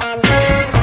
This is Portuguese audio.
Música